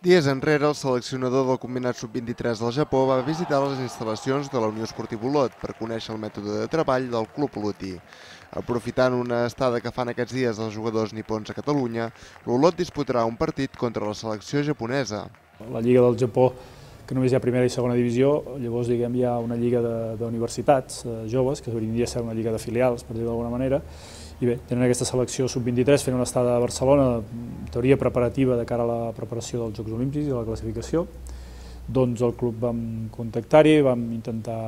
Dies enrere, el seleccionador del combinat sub-23 del Japó va visitar les instal·lacions de la Unió Esportiva Olot per conèixer el mètode de treball del club olotí. Aprofitant una estada que fan aquests dies els jugadors nipons a Catalunya, l'Olot disputarà un partit contra la selecció japonesa. La Lliga del Japó, que només hi ha primera i segona divisió, llavors diguem hi ha una lliga d'universitats eh, joves, que hauria de ser una lliga de filials, per dir-ho d'alguna manera, i bé, tenen aquesta selecció sub-23 fent una estada a Barcelona, teoria preparativa de cara a la preparació dels Jocs Olímpics i la classificació. Doncs el club vam contactar-hi, vam intentar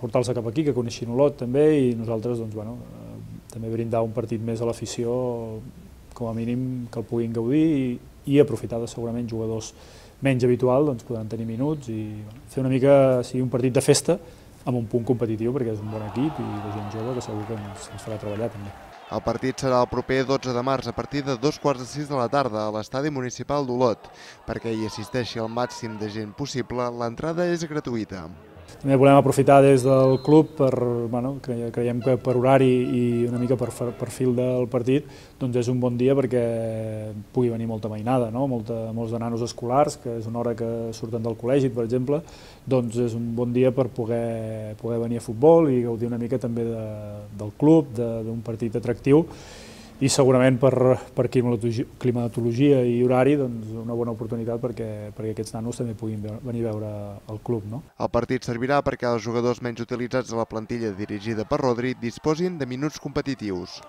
portar-los cap aquí, que coneixin Olot també, i nosaltres doncs, bueno, eh, també brindar un partit més a l'afició, com a mínim que el puguin gaudir i, i aprofitar de segurament jugadors menys habitual doncs, podran tenir minuts i fer una mica sigui un partit de festa amb un punt competitiu perquè és un bon equip i de gent jove que segur que ens, ens farà treballar també. El partit serà el proper 12 de març a partir de dos quarts de sis de la tarda a l'estadi municipal d'Olot. Perquè hi assisteixi el màxim de gent possible, l'entrada és gratuïta. També volem aprofitar des del club per, bueno, creiem que per horari i una mica per perfil del partit doncs és un bon dia perquè pugui venir molta mainada, no? molta, molts de nanos escolars, que és una hora que surten del col·legi, per exemple, doncs és un bon dia per poder, poder venir a futbol i gaudir una mica també de, del club, d'un partit atractiu i segurament per, per climatologia i horari doncs una bona oportunitat perquè, perquè aquests nanos també puguin venir a veure el club. No? El partit servirà perquè els jugadors menys utilitzats de la plantilla dirigida per Rodri disposin de minuts competitius.